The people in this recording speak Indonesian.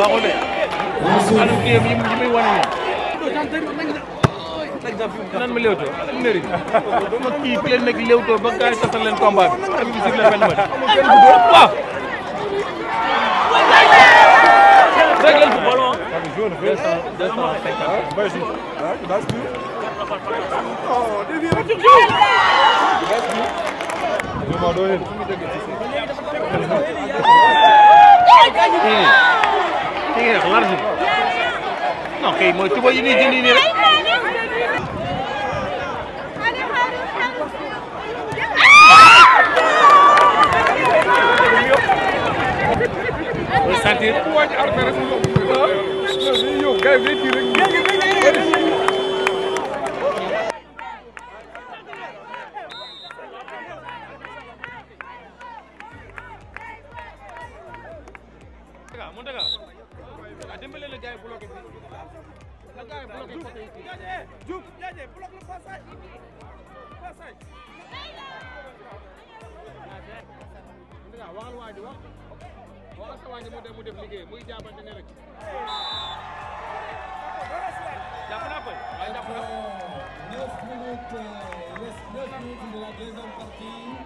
Barone. Anam ki yam yim yim wane ni. Nan mi lewto. Meri. Dama ki plain nek lewto ba kay tatal len combat. Ak bi sik la ben mat. Wa. Règle le ballon. Jaune, 250. Vas-y. Vas-y. Oh, deviens tu joues. Vas-y. Je m'en donne. Deux cent deux cent cinquante kii kii nag large non kay mooy tuba yi ñuy jëndi nii rek koy sentir Mountaga a dimbale la gars yi bloqué bi la gars yi bloqué côté yi Diouf Diadje bloque le passage passage Mountaga waxal waa ji wax waxal sa waa ji mu dem mu def liggéey muy jàppante ne rek jàpp naa ko waaye jàpp naa ko 9 minutes, euh, il reste 9 minutes de la deuxième partie.